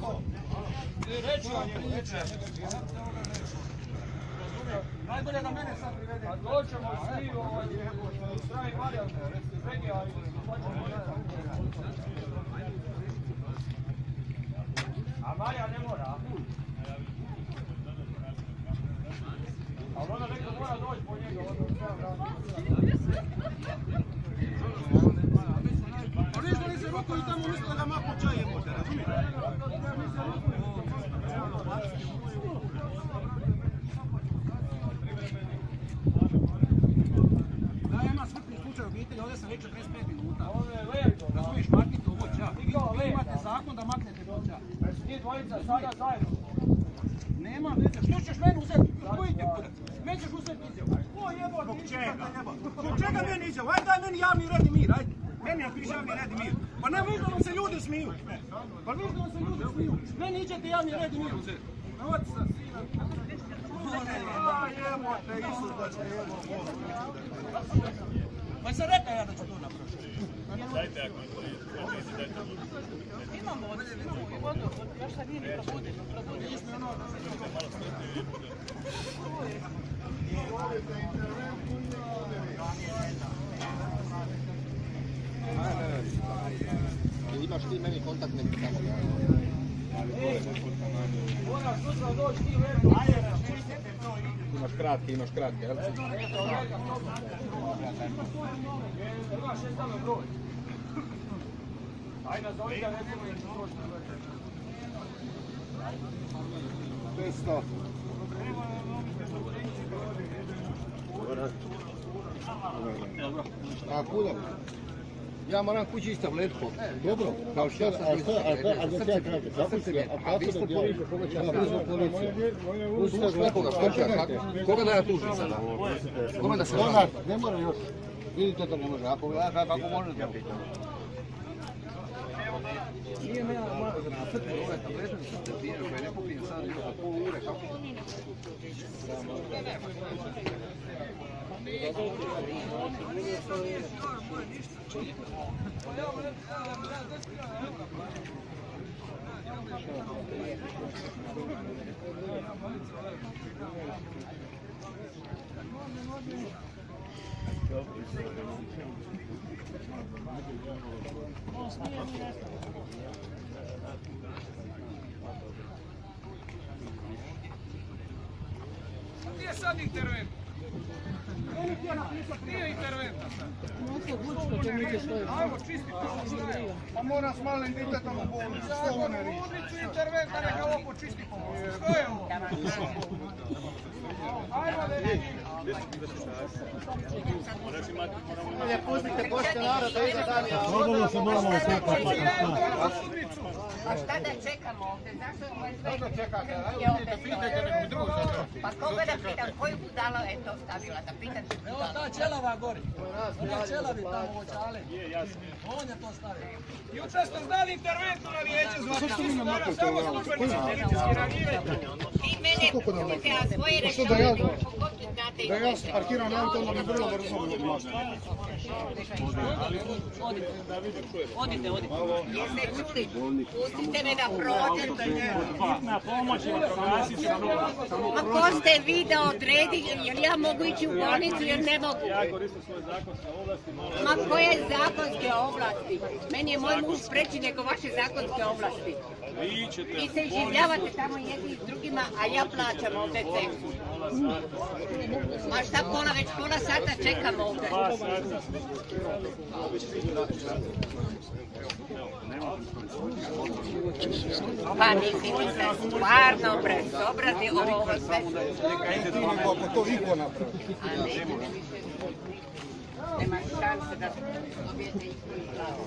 to? Reći vam vam. Najbolje da mene sad privede. A doćemo svi ovaj, strani i A Marija ne mora. Ali onda neko mora doći po njega, onda treba vratiti. Pa ništa nisi rekao i tamo mislila da mapu ovdje sam već 45 minuta. Ovo je lepo. Razumiješ, maknite ovo ča. Vi To, vi lepo. imate zakon da maknete do ča. Znači ti dvojica sada zajedno. Nema veze, što ćeš meni uzeti? Koji ti kurac? Meni ćeš uzeti izjavu. O jebote, Zbog čega? meni? Ajde daj meni javni red i mir, ajde. Meni napiši javni red i mir. Pa ne vidim da vam se ljudi smiju. Pa vidim da vam se ljudi smiju. Meni iđete javni red i mir uzeti. Novac sa sina. A jebote, Isus da će jebote. Pa sam rekao ja da ću to napraviti. Imamo ovdje, imamo i vodu, još sad nije ni probuđeno, probuđeno. Imaš ti meni kontakt neki tamo. Moraš sutra doći ti. Ajde, Imaš kratki, imaš kratki, jel? Ima šest dana broj. Ajde, nazovite, recimo im proći. 500. A kuda? Ja moram kući isto letko. Dobro. Kao što sam A što, a što, a da ja kažem, kako se, a vi da ste policiju, ja. Tuži nekoga, koga, kako- koga da ja tužim sada? Kome da se žalim? ne mora još. Vidite da ne može. Ako ja kako možete, ja pitam. Nije me ja moja znate, ove tablete pije, koje ne popijem sad, još za pol ure, kako? Gdje je sad intervent? Gdje je interventa sad? Ajmo, čisti to. šta je? Pa moram s malim ditetom u bolnicu, što riječi? Ludnicu interventa, neka ovo počisti po Što je ovo? Ajmo da vidimo. Slobodno se moramo osjetiti. Pa šta da čekamo ovdje? Zašto je sve Što Evo, ovdje to. Pa koga da pitam, koju budala je to stavila? Da pitam ti Evo budala. ta čelava gori. Ona čelavi tamo u očale. On je to stavio. Jučer ste znali interventu na vijeće zvati. Samo službenici policijski reagiraju. Vi mene pustite, a svoje što da ja- ja parkiram auto, onda bi vrlo brzo bilo. Odite, odite. Jeste čuli? Pustite me da prođem. A ko ste vi da odredi, jel ja mogu ići u bolnicu ili ne mogu? Ma koje zakonske ovlasti? Meni je moj muž preći nego vaše zakonske ovlasti. Vi se iživljavate tamo jedni s drugima, a ja plaćam ovdje ceh. Ma šta pola, već pola sata čekam ovdje. Pa nisi ti se stvarno bezobrazni ovo sve. Ako to iko napravi. A ne. Nema šanse da dobijete plavu.